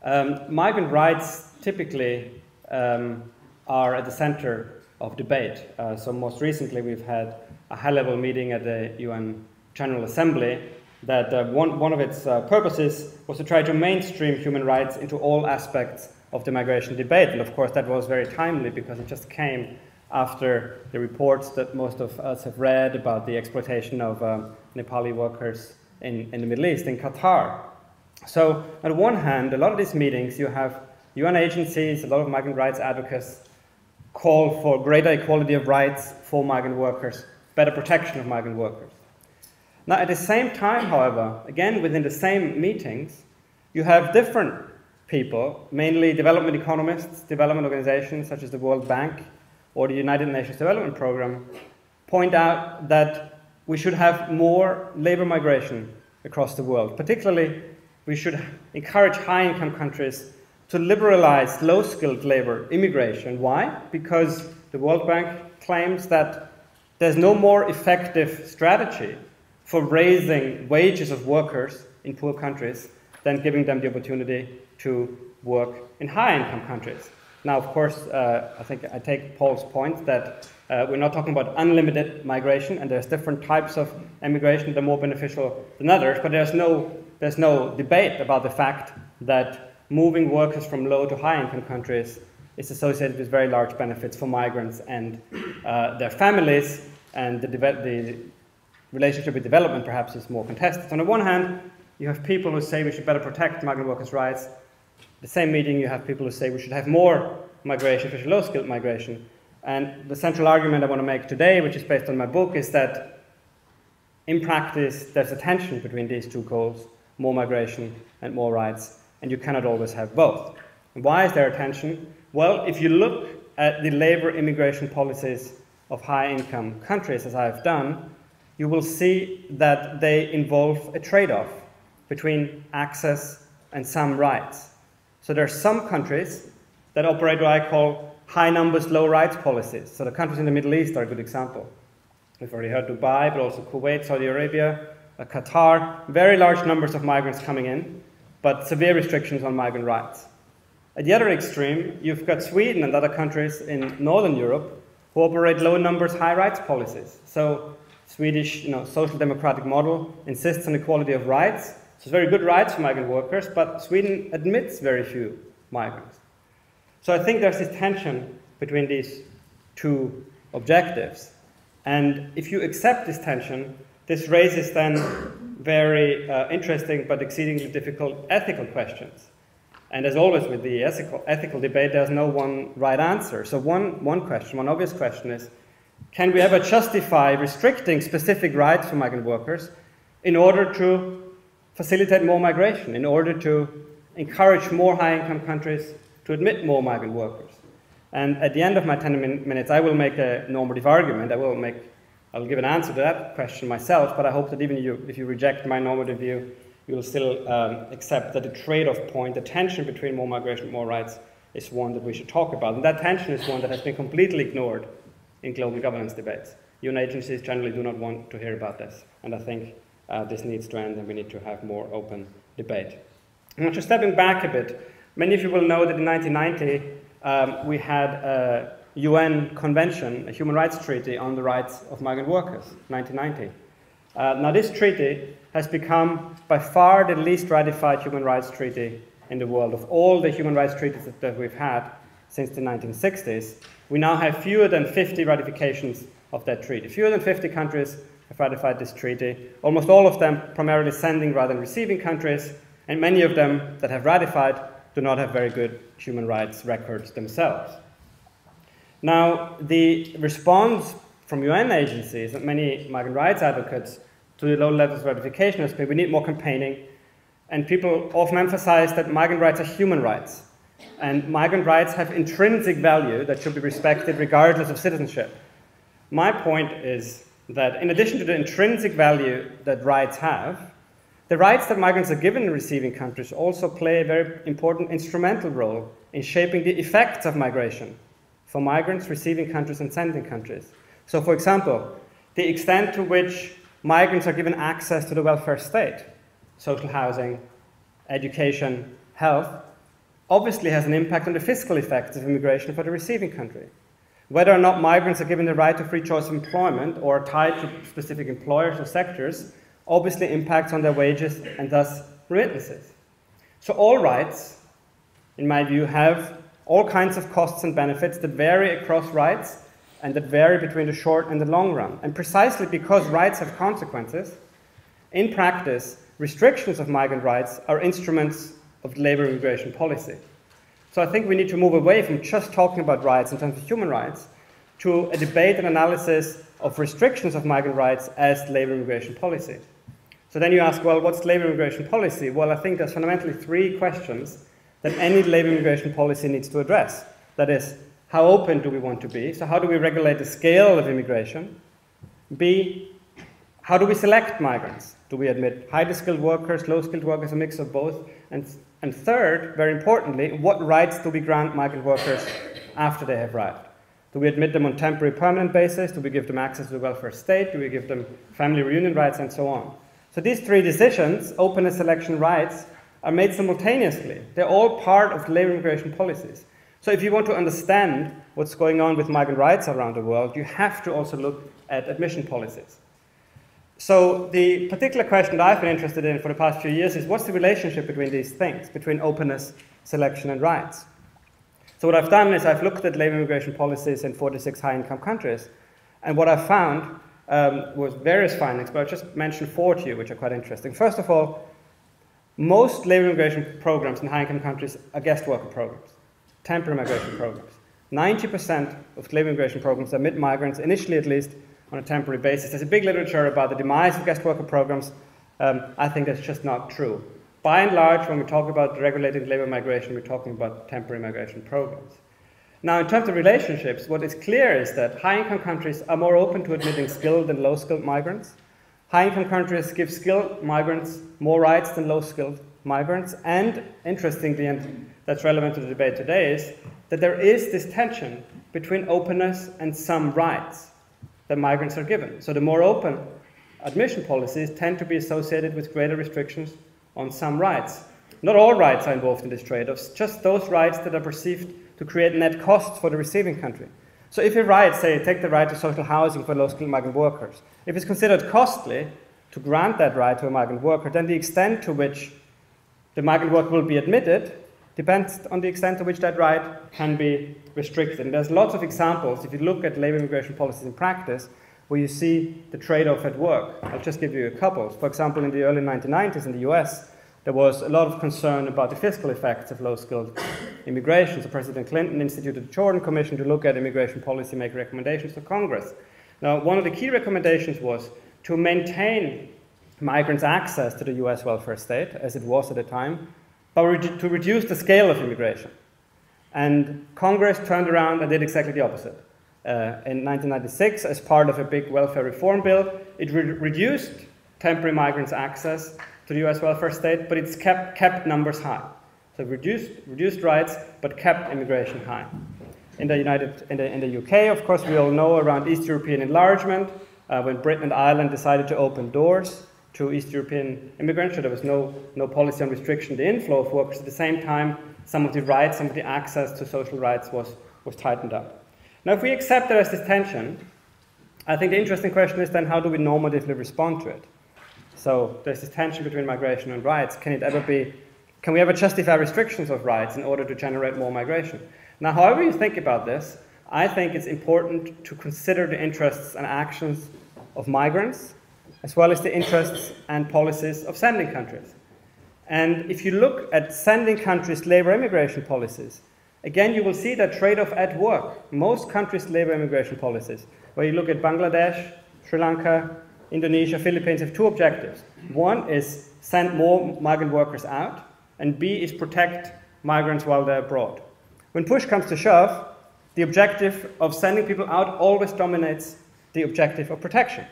um, migrant rights typically um, are at the center of debate. Uh, so most recently we've had a high-level meeting at the UN General Assembly that uh, one, one of its uh, purposes was to try to mainstream human rights into all aspects of the migration debate. And of course that was very timely because it just came after the reports that most of us have read about the exploitation of um, Nepali workers in, in the Middle East, in Qatar. So, on one hand, a lot of these meetings, you have UN agencies, a lot of migrant rights advocates call for greater equality of rights for migrant workers, better protection of migrant workers. Now, at the same time, however, again within the same meetings, you have different people, mainly development economists, development organizations such as the World Bank, or the United Nations Development Program point out that we should have more labor migration across the world. Particularly, we should encourage high income countries to liberalize low skilled labor immigration. Why? Because the World Bank claims that there's no more effective strategy for raising wages of workers in poor countries than giving them the opportunity to work in high income countries. Now, of course, uh, I think I take Paul's point that uh, we're not talking about unlimited migration, and there's different types of immigration that are more beneficial than others, but there's no, there's no debate about the fact that moving workers from low to high income countries is associated with very large benefits for migrants and uh, their families, and the, the relationship with development perhaps is more contested. So on the one hand, you have people who say we should better protect migrant workers' rights, the same meeting, you have people who say we should have more migration, especially low skilled migration. And the central argument I want to make today, which is based on my book, is that in practice, there's a tension between these two goals more migration and more rights, and you cannot always have both. Why is there a tension? Well, if you look at the labor immigration policies of high income countries, as I've done, you will see that they involve a trade off between access and some rights. So there are some countries that operate what I call high numbers, low rights policies. So the countries in the Middle East are a good example. We've already heard Dubai, but also Kuwait, Saudi Arabia, uh, Qatar, very large numbers of migrants coming in, but severe restrictions on migrant rights. At the other extreme, you've got Sweden and other countries in Northern Europe who operate low numbers, high rights policies. So Swedish you know, social democratic model insists on equality of rights. So it's very good rights for migrant workers, but Sweden admits very few migrants. So I think there's this tension between these two objectives. And if you accept this tension, this raises then very uh, interesting but exceedingly difficult ethical questions. And as always with the ethical, ethical debate, there's no one right answer. So one, one question, one obvious question is, can we ever justify restricting specific rights for migrant workers in order to facilitate more migration, in order to encourage more high-income countries to admit more migrant workers? And at the end of my 10 min minutes, I will make a normative argument. I will make, I'll give an answer to that question myself, but I hope that even you, if you reject my normative view, you will still um, accept that the trade-off point, the tension between more migration and more rights, is one that we should talk about. And that tension is one that has been completely ignored in global governance debates. UN agencies generally do not want to hear about this, and I think uh, this needs to end and we need to have more open debate. And just stepping back a bit, many of you will know that in 1990 um, we had a UN convention, a human rights treaty on the rights of migrant workers, 1990. Uh, now this treaty has become by far the least ratified human rights treaty in the world. Of all the human rights treaties that, that we've had since the 1960s, we now have fewer than 50 ratifications of that treaty. Fewer than 50 countries have ratified this treaty, almost all of them primarily sending rather than receiving countries, and many of them that have ratified do not have very good human rights records themselves. Now, the response from UN agencies and many migrant rights advocates to the low levels of ratification has been we need more campaigning, and people often emphasize that migrant rights are human rights, and migrant rights have intrinsic value that should be respected regardless of citizenship. My point is that in addition to the intrinsic value that rights have, the rights that migrants are given in receiving countries also play a very important instrumental role in shaping the effects of migration for migrants, receiving countries, and sending countries. So, for example, the extent to which migrants are given access to the welfare state, social housing, education, health, obviously has an impact on the fiscal effects of immigration for the receiving country. Whether or not migrants are given the right to free choice of employment or are tied to specific employers or sectors obviously impacts on their wages and thus remittances. So all rights, in my view, have all kinds of costs and benefits that vary across rights and that vary between the short and the long run. And precisely because rights have consequences, in practice, restrictions of migrant rights are instruments of labor immigration policy. So I think we need to move away from just talking about rights in terms of human rights to a debate and analysis of restrictions of migrant rights as labor immigration policy. So then you ask, well, what's labor immigration policy? Well, I think there's fundamentally three questions that any labor immigration policy needs to address. That is, how open do we want to be? So, how do we regulate the scale of immigration? B, how do we select migrants? Do we admit highly skilled workers, low skilled workers, a mix of both? And, and third, very importantly, what rights do we grant migrant workers after they have arrived? Do we admit them on temporary permanent basis? Do we give them access to the welfare state? Do we give them family reunion rights and so on? So these three decisions, openness, selection, rights, are made simultaneously. They're all part of labor immigration policies. So if you want to understand what's going on with migrant rights around the world, you have to also look at admission policies. So the particular question that I've been interested in for the past few years is what's the relationship between these things, between openness, selection, and rights? So what I've done is I've looked at labor immigration policies in 46 high-income countries, and what I've found um, was various findings, but I'll just mention four to you, which are quite interesting. First of all, most labor immigration programs in high-income countries are guest worker programs, temporary migration programs. 90% of labor immigration programs admit migrants, initially at least, on a temporary basis. There's a big literature about the demise of guest worker programs. Um, I think that's just not true. By and large, when we talk about regulating labor migration, we're talking about temporary migration programs. Now, in terms of relationships, what is clear is that high income countries are more open to admitting skilled and low skilled migrants. High income countries give skilled migrants more rights than low skilled migrants. And interestingly, and that's relevant to the debate today, is that there is this tension between openness and some rights that migrants are given. So the more open admission policies tend to be associated with greater restrictions on some rights. Not all rights are involved in this trade offs, just those rights that are perceived to create net costs for the receiving country. So if a right, say, take the right to social housing for low-skilled migrant workers, if it's considered costly to grant that right to a migrant worker, then the extent to which the migrant worker will be admitted depends on the extent to which that right can be restricted. And there's lots of examples, if you look at labor immigration policies in practice, where you see the trade-off at work. I'll just give you a couple. For example, in the early 1990s in the US, there was a lot of concern about the fiscal effects of low-skilled immigration. So President Clinton instituted the Jordan Commission to look at immigration policy, make recommendations to Congress. Now, one of the key recommendations was to maintain migrants' access to the US welfare state, as it was at the time, but to reduce the scale of immigration. And Congress turned around and did exactly the opposite. Uh, in 1996, as part of a big welfare reform bill, it re reduced temporary migrants' access to the US welfare state, but it's kept, kept numbers high. So reduced, reduced rights, but kept immigration high. In the, United, in, the, in the UK, of course, we all know around East European enlargement, uh, when Britain and Ireland decided to open doors to East European immigrants, so there was no, no policy on restriction the inflow of workers. At the same time, some of the rights, some of the access to social rights was, was tightened up. Now, if we accept there is this tension, I think the interesting question is then how do we normatively respond to it? So there's this tension between migration and rights. Can it ever be, can we ever justify restrictions of rights in order to generate more migration? Now, however you think about this, I think it's important to consider the interests and actions of migrants, as well as the interests and policies of sending countries. And if you look at sending countries' labor immigration policies, Again, you will see that trade-off at work. Most countries' labor immigration policies, where you look at Bangladesh, Sri Lanka, Indonesia, Philippines, have two objectives. One is send more migrant workers out, and B is protect migrants while they're abroad. When push comes to shove, the objective of sending people out always dominates the objective of protection.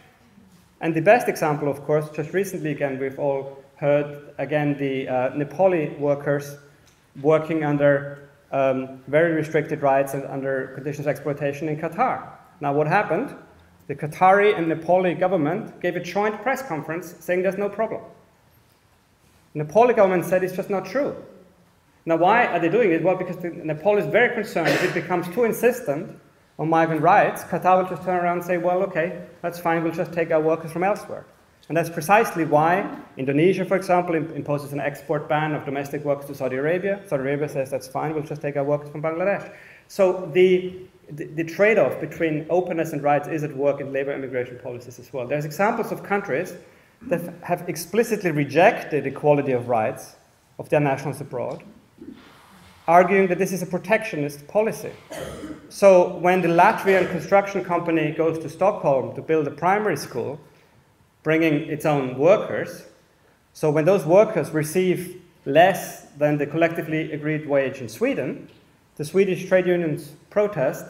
And the best example, of course, just recently again, we've all heard again the uh, Nepali workers working under um, very restricted rights and under conditions of exploitation in Qatar. Now, what happened? The Qatari and Nepali government gave a joint press conference saying there's no problem. The Nepali government said it's just not true. Now, why are they doing it? Well, because Nepal is very concerned if it becomes too insistent on migrant rights, Qatar will just turn around and say, well, okay, that's fine, we'll just take our workers from elsewhere. And that's precisely why Indonesia, for example, imposes an export ban of domestic workers to Saudi Arabia. Saudi Arabia says that's fine, we'll just take our workers from Bangladesh. So the, the, the trade off between openness and rights is at work in labor immigration policies as well. There's examples of countries that have explicitly rejected equality of rights of their nationals abroad, arguing that this is a protectionist policy. So when the Latvian construction company goes to Stockholm to build a primary school, bringing its own workers. So when those workers receive less than the collectively agreed wage in Sweden, the Swedish trade unions protest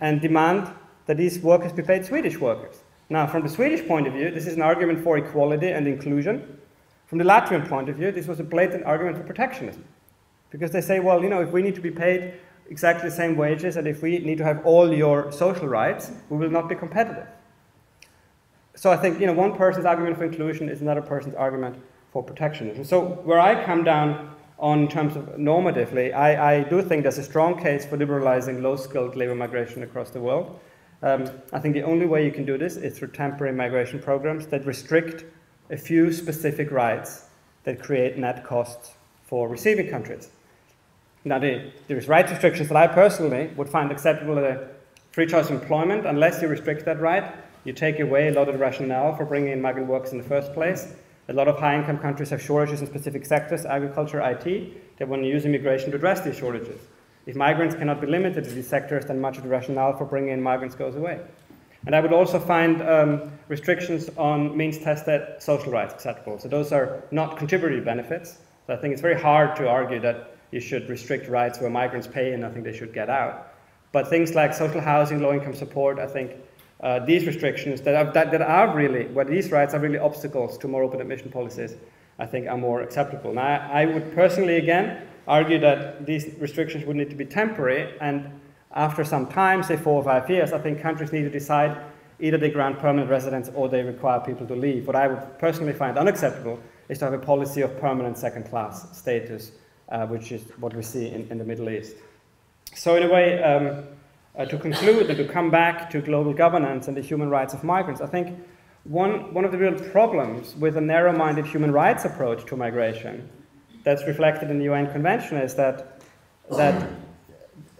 and demand that these workers be paid Swedish workers. Now, from the Swedish point of view, this is an argument for equality and inclusion. From the Latvian point of view, this was a blatant argument for protectionism. Because they say, well, you know, if we need to be paid exactly the same wages and if we need to have all your social rights, we will not be competitive so I think you know one person's argument for inclusion is another person's argument for protectionism. So where I come down on terms of normatively, I, I do think there's a strong case for liberalizing low-skilled labor migration across the world. Um, I think the only way you can do this is through temporary migration programs that restrict a few specific rights that create net costs for receiving countries. Now, the, rights restrictions that I personally would find acceptable at a free choice employment unless you restrict that right. You take away a lot of the rationale for bringing in migrant workers in the first place. A lot of high income countries have shortages in specific sectors, agriculture, IT. They want to use immigration to address these shortages. If migrants cannot be limited to these sectors, then much of the rationale for bringing in migrants goes away. And I would also find um, restrictions on means tested social rights acceptable. So those are not contributory benefits. So I think it's very hard to argue that you should restrict rights where migrants pay and I think they should get out. But things like social housing, low income support, I think uh, these restrictions that are, that, that are really, where these rights are really obstacles to more open admission policies, I think are more acceptable. Now, I, I would personally, again, argue that these restrictions would need to be temporary, and after some time, say four or five years, I think countries need to decide either they grant permanent residence or they require people to leave. What I would personally find unacceptable is to have a policy of permanent second class status, uh, which is what we see in, in, the Middle East. So, in a way, um, uh, to conclude and to come back to global governance and the human rights of migrants, I think one, one of the real problems with a narrow minded human rights approach to migration that's reflected in the UN Convention is that, that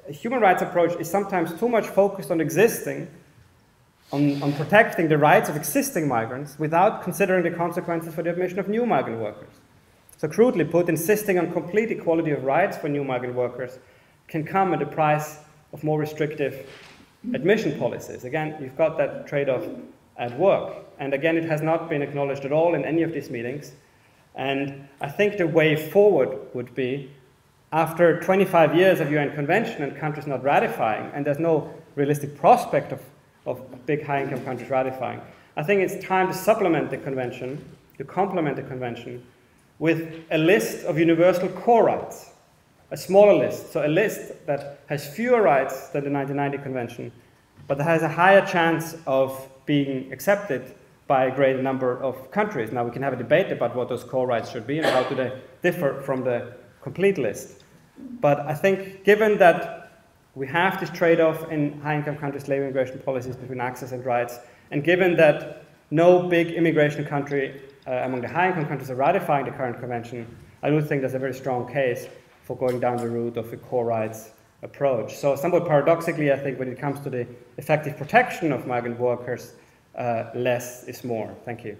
a human rights approach is sometimes too much focused on existing, on, on protecting the rights of existing migrants without considering the consequences for the admission of new migrant workers. So, crudely put, insisting on complete equality of rights for new migrant workers can come at the price of more restrictive admission policies. Again, you've got that trade off at work. And again, it has not been acknowledged at all in any of these meetings. And I think the way forward would be after 25 years of UN convention and countries not ratifying, and there's no realistic prospect of, of big high income countries ratifying, I think it's time to supplement the convention, to complement the convention, with a list of universal core rights, a smaller list, so a list that has fewer rights than the 1990 convention, but that has a higher chance of being accepted by a great number of countries. Now, we can have a debate about what those core rights should be and how do they differ from the complete list. But I think, given that we have this trade off in high income countries' labor immigration policies between access and rights, and given that no big immigration country uh, among the high income countries are ratifying the current convention, I do think there's a very strong case for going down the route of a core rights approach. So, somewhat paradoxically, I think when it comes to the effective protection of migrant workers, uh, less is more. Thank you.